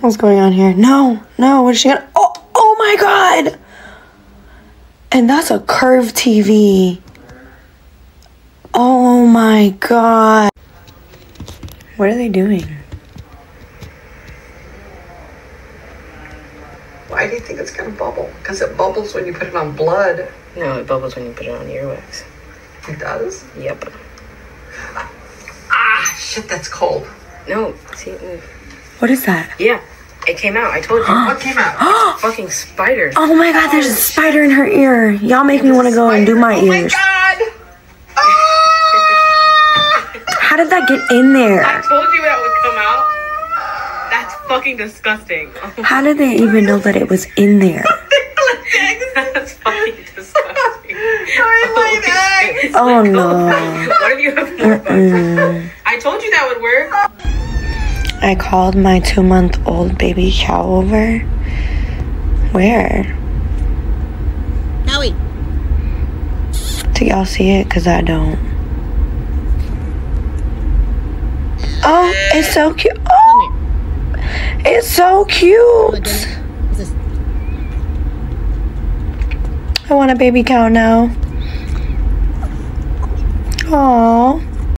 What's going on here? No, no, what is she gonna? Oh, oh my god! And that's a curved TV. Oh my god. What are they doing? Why do you think it's gonna bubble? Because it bubbles when you put it on blood. No, it bubbles when you put it on earwax. It does? Yep. Ah, shit, that's cold. No, see, mm, What is that? yeah, it came out. I told you. What came out? Fucking spiders. Oh my god, there's a spider in her ear. Y'all make me want to go and do my ears. oh my god! Ah! How did that get in there? I told you that would come out. That's fucking disgusting. How did they even know that it was in there? That's fucking disgusting. my legs! Oh no. What if you have more bugs? I told you that would work. I called my two month old baby cow over. Where? Howie. Do y'all see it? Because I don't. Oh, it's so cute. Oh, Come here. Oh, it's so cute. dinner? What's this? I want a baby cow now. Aww.